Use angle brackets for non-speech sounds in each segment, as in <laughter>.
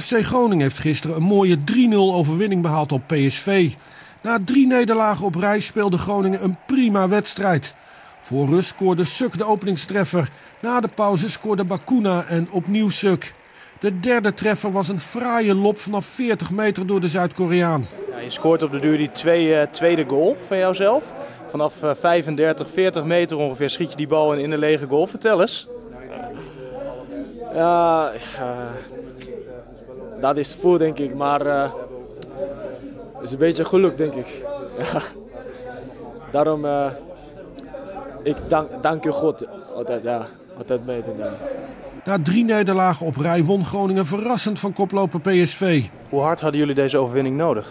FC Groningen heeft gisteren een mooie 3-0 overwinning behaald op PSV. Na drie nederlagen op rij speelde Groningen een prima wedstrijd. Voor rust scoorde Suk de openingstreffer. Na de pauze scoorde Bakuna en opnieuw Suk. De derde treffer was een fraaie lop vanaf 40 meter door de Zuid-Koreaan. Ja, je scoort op de duur die twee, uh, tweede goal van jouzelf. Vanaf uh, 35, 40 meter ongeveer schiet je die bal in, in de lege goal. Vertel eens. Ja, uh, dat is voor denk ik, maar het is een beetje geluk denk ik. <laughs> Ja. Daarom, ik dank, dank je God altijd, ja, altijd mee te doen. Na drie nederlagen op rij won Groningen verrassend van koploper PSV. Hoe hard hadden jullie deze overwinning nodig?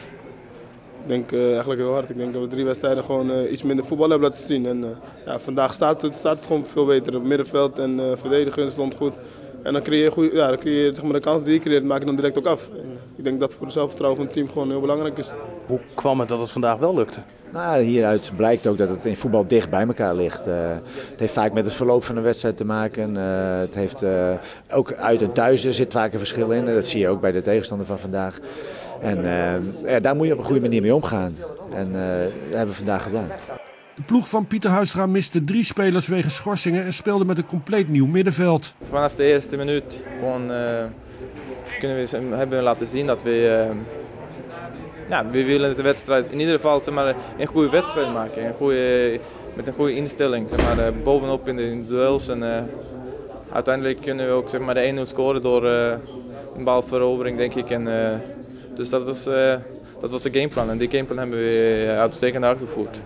Ik denk uh, eigenlijk heel hard. Ik denk dat we drie wedstrijden gewoon uh, iets minder voetbal hebben laten zien. En uh, ja, vandaag staat het, staat het gewoon veel beter. Het middenveld en verdedigen stond goed. En dan creëer je, goed, ja, dan creëer je zeg maar, de kans die je creëert, maak je dan direct ook af. En ik denk dat voor het zelfvertrouwen van het team gewoon heel belangrijk is. Hoe kwam het dat het vandaag wel lukte? Nou, hieruit blijkt ook dat het in voetbal dicht bij elkaar ligt. Uh, het heeft vaak met het verloop van de wedstrijd te maken. Uh, het heeft uh, ook uit en thuis er zit vaak een verschil in. Dat zie je ook bij de tegenstander van vandaag. En ja, daar moet je op een goede manier mee omgaan. En dat hebben we vandaag gedaan. De ploeg van Pieter Huistra miste drie spelers wegens schorsingen en speelde met een compleet nieuw middenveld. Vanaf de eerste minuut gewoon, kunnen we, hebben we laten zien dat we ja, we willen de wedstrijd in ieder geval zeg maar, een goede wedstrijd maken. Een goede, met een goede instelling. Zeg maar, bovenop in de, duels. En, uiteindelijk kunnen we ook zeg maar, de 1-0 scoren door een balverovering, denk ik. En, dus dat was, dat was de gameplan. En die gameplan hebben we uitstekend uitgevoerd.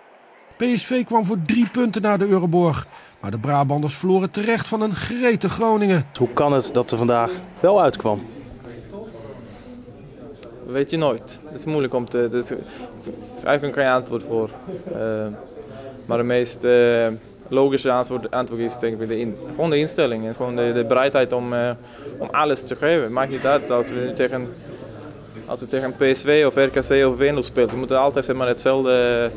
PSV kwam voor drie punten naar de Euroborg. Maar de Brabanders verloren terecht van een gretig Groningen. Hoe kan het dat er vandaag wel uitkwam? weet je nooit. Het is moeilijk om te. Dus, er is eigenlijk geen antwoord voor. Uh, maar de meest uh, logische antwoord, antwoord, is denk ik de in, gewoon de instelling en gewoon de, de bereidheid om, uh, om alles te geven. Maakt niet uit als we nu tegen, als we tegen PSV of RKC of Venlo spelen. We moeten altijd zeg maar, hetzelfde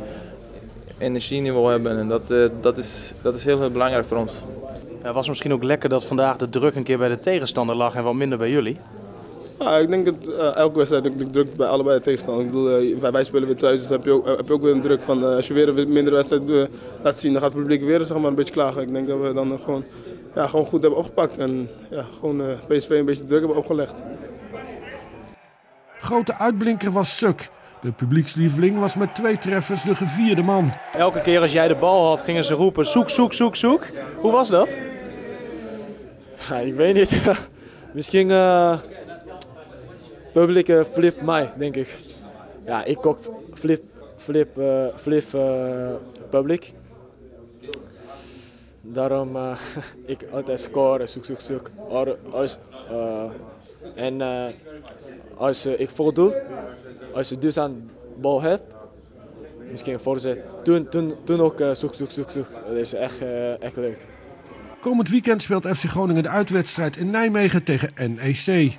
energieniveau hebben en dat, dat, is, dat is heel, heel belangrijk voor ons. Het was misschien ook lekker dat vandaag de druk een keer bij de tegenstander lag en wat minder bij jullie. Ja, ik denk dat uh, elke wedstrijd ik, druk bij allebei de tegenstander. Ik bedoel, uh, wij, wij, spelen weer thuis, dus heb je ook, heb je ook weer een druk van uh, als je weer een minder wedstrijd laat zien, dan gaat het publiek weer zeg maar, een beetje klagen. Ik denk dat we dan gewoon, ja, gewoon goed hebben opgepakt en ja, gewoon PSV een beetje druk hebben opgelegd. Grote uitblinker was Suk. De publiekslieveling was met twee treffers de gevierde man. Elke keer als jij de bal had, gingen ze roepen: zoek, zoek, zoek, zoek. Hoe was dat? Ja, ik weet niet. <laughs> Misschien publiek uh, flip mij, denk ik. Ja, ik ook flip, flip, uh, flip uh, publiek. Daarom uh, <laughs> ik altijd score, zoek, zoek, zoek. Als, en als ik voldoe, als je dus aan bal hebt, misschien voorzet, toen, toen, toen ook zoek, zoek, zoek, zoek. Dat is echt, echt leuk. Komend weekend speelt FC Groningen de uitwedstrijd in Nijmegen tegen NEC.